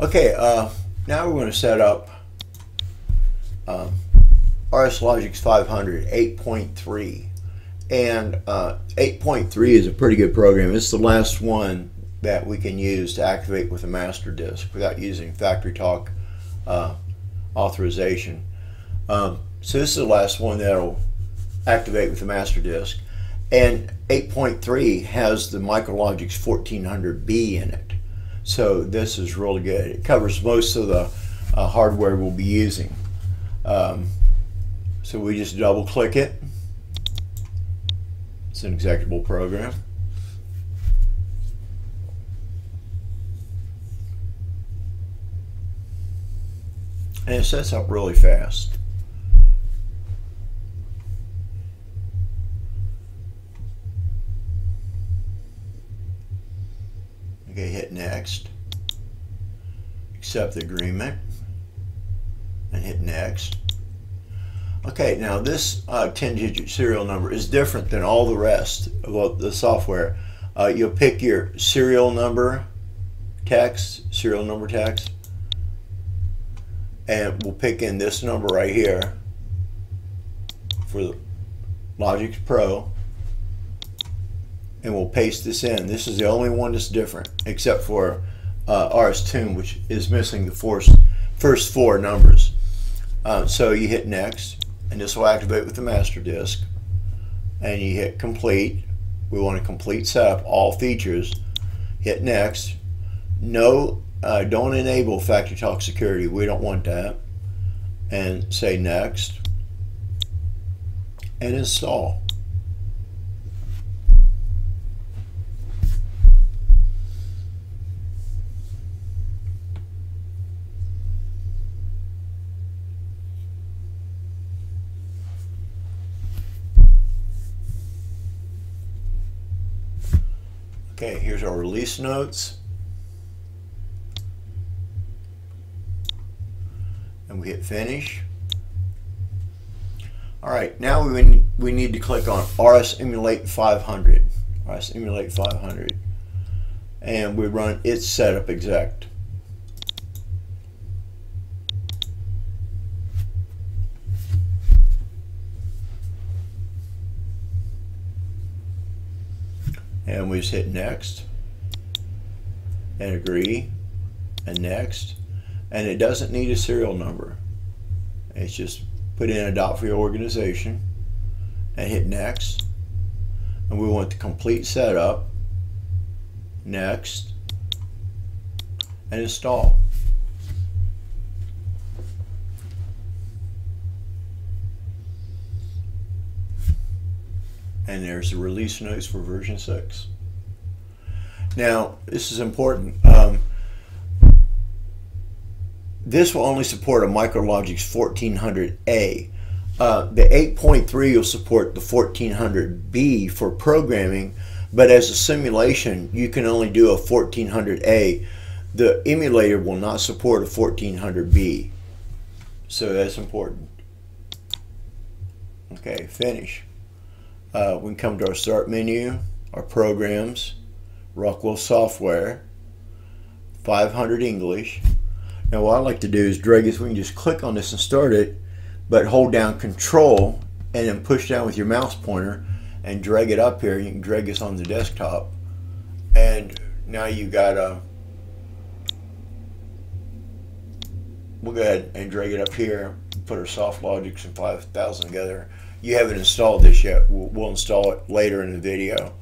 Okay, uh, now we're going to set up um, RS Logix 500 8.3. And uh, 8.3 is a pretty good program. It's the last one that we can use to activate with a master disk without using FactoryTalk uh, authorization. Um, so this is the last one that'll activate with a master disk. And 8.3 has the MicroLogix 1400B in it. So this is really good. It covers most of the uh, hardware we'll be using. Um, so we just double click it. It's an executable program. And it sets up really fast. Okay, hit next. Accept the agreement and hit next. Okay, now this 10-digit uh, serial number is different than all the rest of the software. Uh, you'll pick your serial number text, serial number text, and we'll pick in this number right here for the Logix Pro and we'll paste this in. This is the only one that's different except for uh, RS Tune which is missing the first, first four numbers. Uh, so you hit next and this will activate with the master disk and you hit complete. We want to complete setup all features. Hit next. No, uh, don't enable factory talk security. We don't want that. And say next and install. Okay, here's our release notes. And we hit finish. All right, now we, we need to click on RS Emulate 500. RS Emulate 500. And we run its setup exec. And we just hit next and agree and next. And it doesn't need a serial number. It's just put in a dot for your organization and hit next. And we want the complete setup next and install and there's the release notes for version 6. Now, this is important. Um, this will only support a MicroLogix 1400A. Uh, the 8.3 will support the 1400B for programming, but as a simulation, you can only do a 1400A. The emulator will not support a 1400B. So that's important. Okay, finish. Uh, we can come to our start menu, our programs, Rockwell software, 500 English. Now what I like to do is drag this, we can just click on this and start it, but hold down control and then push down with your mouse pointer and drag it up here. You can drag this on the desktop. And now you got a, we'll go ahead and drag it up here, put our SoftLogix and 5000 together you haven't installed this yet. We'll, we'll install it later in the video.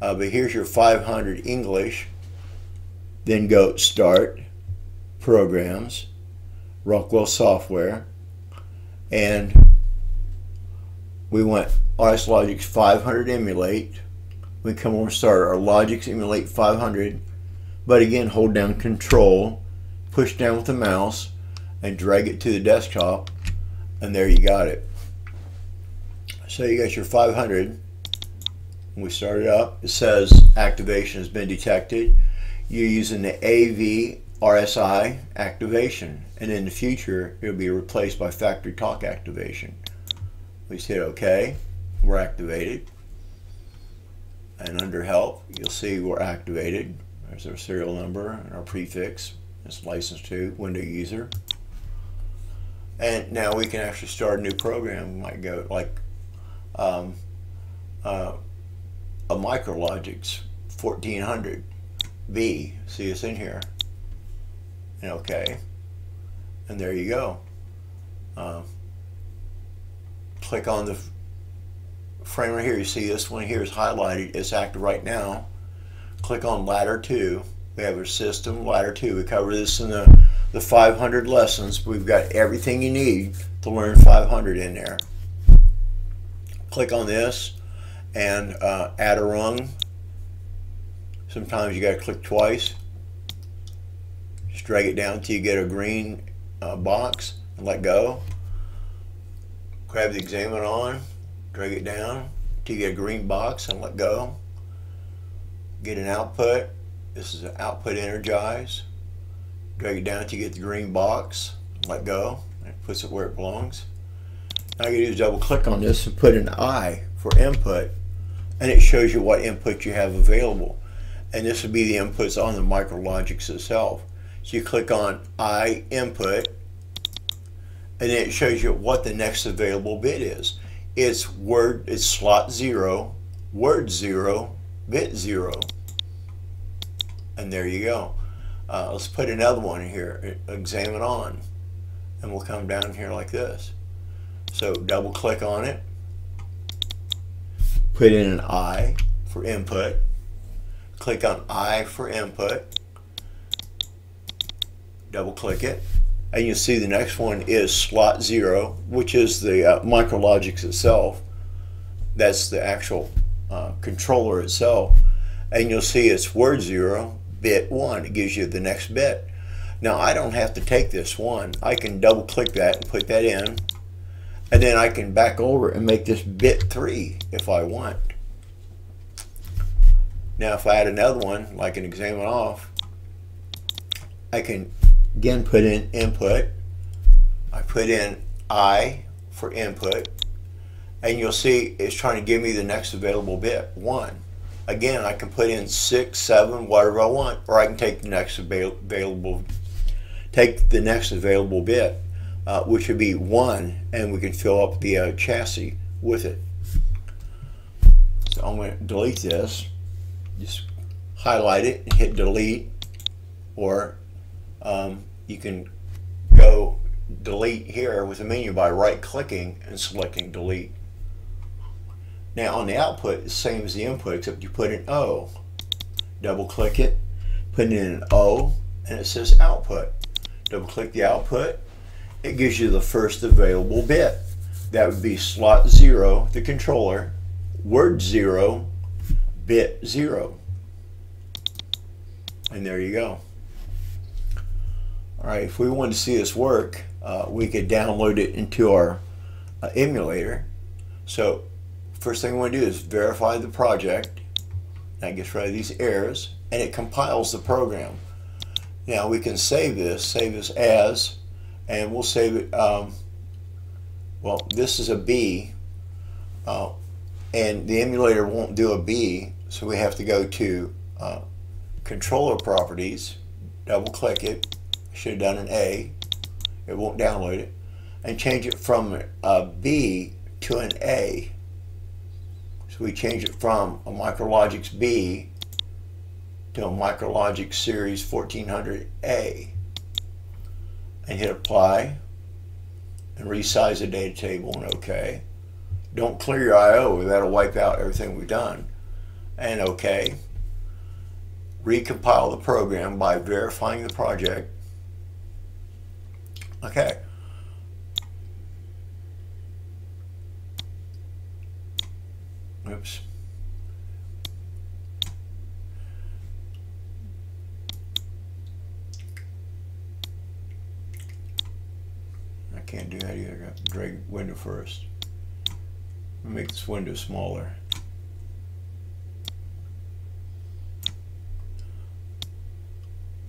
Uh, but here's your 500 English. Then go Start, Programs, Rockwell Software, and we want RS Logix 500 Emulate. We come over and start our Logix Emulate 500, but again hold down Control, push down with the mouse, and drag it to the desktop, and there you got it. So you got your 500. We start it up, it says activation has been detected. You're using the AV RSI activation, and in the future, it'll be replaced by factory talk activation. We hit OK. We're activated. And under help, you'll see we're activated. There's our serial number and our prefix. It's licensed to Windows user. And now we can actually start a new program. We might go like um, uh, a Micrologix 1400 B. See it's in here. And okay. And there you go. Uh, click on the frame right here. You see this one here is highlighted. It's active right now. Click on ladder 2. We have a system, ladder 2. We cover this in the the 500 lessons. We've got everything you need to learn 500 in there. Click on this and uh, add a rung. Sometimes you got to click twice. Just drag it down until you get a green uh, box and let go. Grab the examine on, drag it down until you get a green box and let go. Get an output. This is an output energize drag it down until you get the green box, let go, it puts it where it belongs. You do is double click on this and put an I for input, and it shows you what input you have available. And this would be the inputs on the Micrologix itself. So you click on I input, and it shows you what the next available bit is. It's word, it's slot zero, word zero, bit zero. And there you go. Uh, let's put another one here, examine on, and we'll come down here like this. So double click on it, put in an I for input, click on I for input, double click it, and you'll see the next one is slot zero, which is the uh, Micrologix itself. That's the actual uh, controller itself. And you'll see it's word zero, bit 1. It gives you the next bit. Now I don't have to take this one. I can double click that and put that in. And then I can back over and make this bit 3 if I want. Now if I add another one, like an examine off, I can again put in input. I put in I for input. And you'll see it's trying to give me the next available bit, 1 again, I can put in six, seven, whatever I want, or I can take the next available, take the next available bit, uh, which would be one, and we can fill up the uh, chassis with it. So I'm going to delete this, just highlight it and hit delete, or um, you can go delete here with the menu by right clicking and selecting delete. Now on the output, the same as the input, except you put an O. Double click it, put in an O, and it says output. Double click the output, it gives you the first available bit. That would be slot zero, the controller, word zero, bit zero. And there you go. All right, if we want to see this work, uh, we could download it into our uh, emulator. So First thing we want to do is verify the project. That gets rid of these errors and it compiles the program. Now we can save this, save this as, and we'll say it, um, well this is a B uh, and the emulator won't do a B so we have to go to uh, controller properties, double click it, should have done an A, it won't download it, and change it from a B to an A. So we change it from a Micrologix B to a Micrologix Series 1400A and hit apply and resize the data table and OK. Don't clear your I.O. That'll wipe out everything we've done. And OK. Recompile the program by verifying the project. Okay. Oops. I can't do that either. To drag window first. Make this window smaller.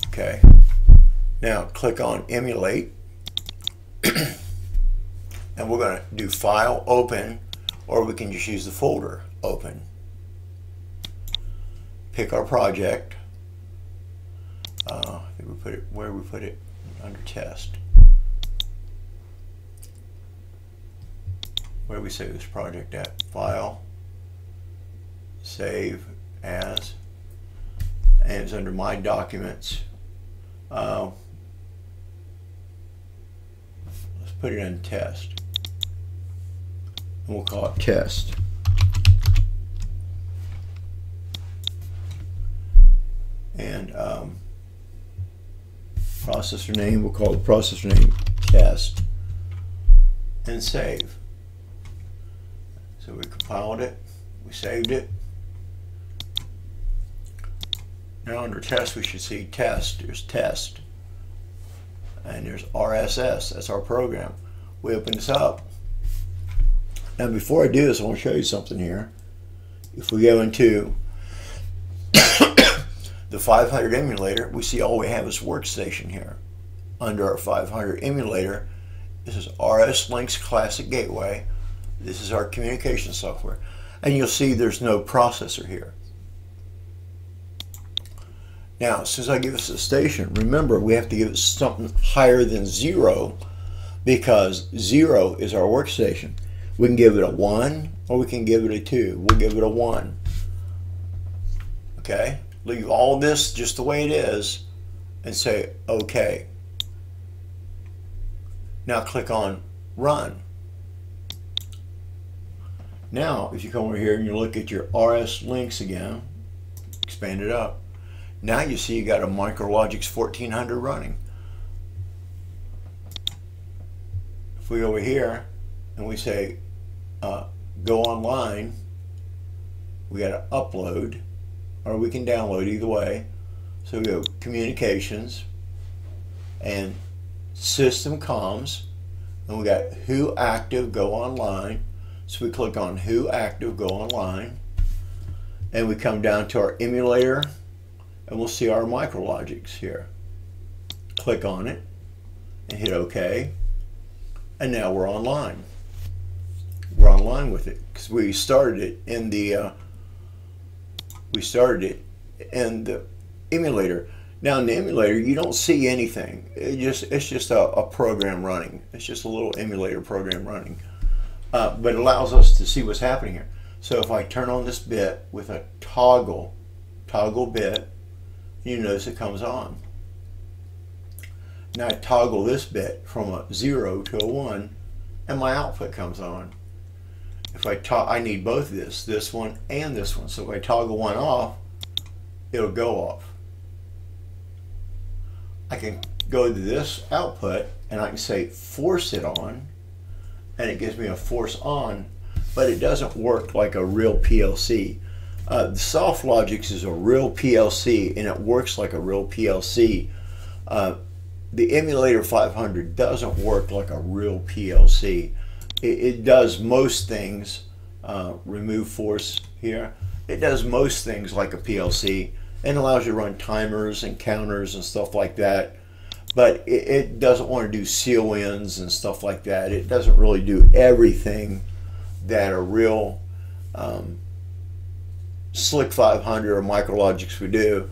Okay. Now click on emulate and we're going to do file open or we can just use the folder open. Pick our project. Uh, we put it? Where we put it? Under test. Where we save this project at? File. Save as. And it's under my documents. Uh, let's put it in test. And we'll call it test. And um, processor name, we'll call the processor name test and save. So we compiled it, we saved it. Now under test we should see test, there's test. And there's RSS, that's our program. We open this up. Now before I do this I want to show you something here. If we go into the 500 emulator, we see all we have is workstation here. Under our 500 emulator, this is RS Linx Classic Gateway. This is our communication software. And you'll see there's no processor here. Now, since I give this a station, remember we have to give it something higher than zero because zero is our workstation. We can give it a one or we can give it a two. We'll give it a one. Okay? leave all this just the way it is and say OK. Now click on Run. Now, if you come over here and you look at your RS Linx again, expand it up, now you see you got a MicroLogix 1400 running. If we go over here and we say uh, go online, we got to upload or we can download either way. So we go communications and system comms and we got who active go online. So we click on who active go online and we come down to our emulator and we'll see our MicroLogix here. Click on it and hit OK and now we're online. We're online with it because we started it in the uh, we started it in the emulator now in the emulator you don't see anything it just it's just a, a program running it's just a little emulator program running uh, but it allows us to see what's happening here so if I turn on this bit with a toggle toggle bit you notice it comes on now I toggle this bit from a 0 to a 1 and my output comes on if I I need both this, this one and this one. So if I toggle one off, it'll go off. I can go to this output and I can say force it on and it gives me a force on, but it doesn't work like a real PLC. Uh, the SoftLogix is a real PLC and it works like a real PLC. Uh, the Emulator 500 doesn't work like a real PLC it, it does most things, uh, remove force here. It does most things like a PLC and allows you to run timers and counters and stuff like that. But it, it doesn't want to do CONs and stuff like that. It doesn't really do everything that a real um, SLC 500 or MicroLogix would do.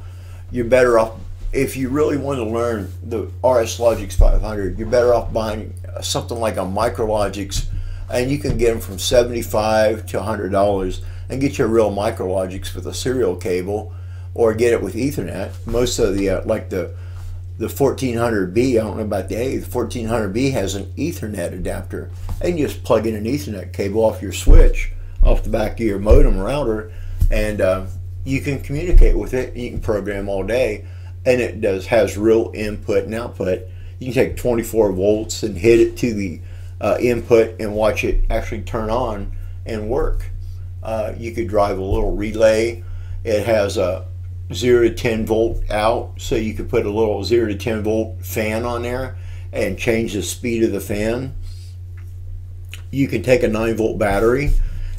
You're better off if you really want to learn the RS Logix 500, you're better off buying something like a MicroLogix and you can get them from 75 to $100 and get your real MicroLogix with a serial cable or get it with Ethernet. Most of the, uh, like the, the 1400B, I don't know about the A, the 1400B has an Ethernet adapter. And you just plug in an Ethernet cable off your switch, off the back of your modem router, and uh, you can communicate with it. You can program all day, and it does has real input and output. You can take 24 volts and hit it to the uh, input and watch it actually turn on and work. Uh, you could drive a little relay. It has a 0 to 10 volt out, so you could put a little 0 to 10 volt fan on there and change the speed of the fan. You can take a 9 volt battery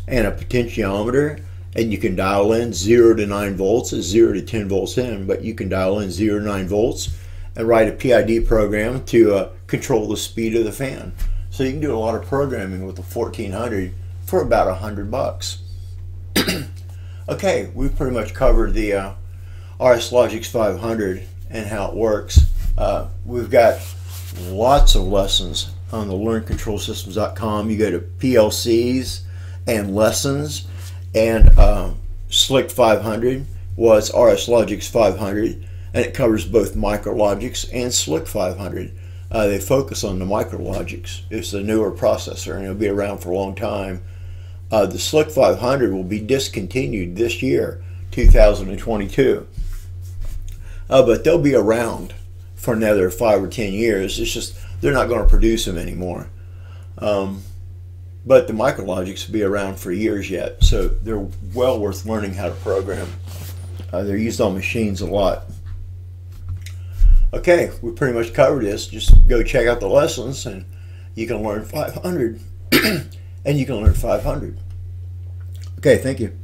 and a potentiometer and you can dial in 0 to 9 volts, is 0 to 10 volts in, but you can dial in 0 to 9 volts and write a PID program to uh, control the speed of the fan. So you can do a lot of programming with the 1400 for about a hundred bucks. okay, we've pretty much covered the uh, RS Logix 500 and how it works. Uh, we've got lots of lessons on the learncontrolsystems.com. You go to PLCs and lessons, and um, SLC 500 was RS Logix 500, and it covers both MicroLogix and Slick 500. Uh, they focus on the MicroLogix. It's a newer processor, and it'll be around for a long time. Uh, the Slick 500 will be discontinued this year, 2022. Uh, but they'll be around for another five or ten years. It's just they're not going to produce them anymore. Um, but the MicroLogix will be around for years yet, so they're well worth learning how to program. Uh, they're used on machines a lot. Okay, we pretty much covered this. Just go check out the lessons and you can learn 500 and you can learn 500. Okay, thank you.